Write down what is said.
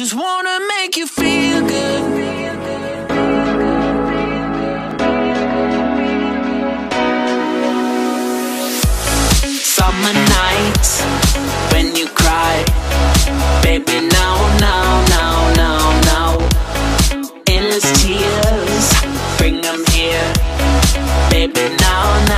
just wanna make you feel good. Summer nights when you cry, baby. Now, now, now, now, now. Endless tears, bring them here, baby. Now. now.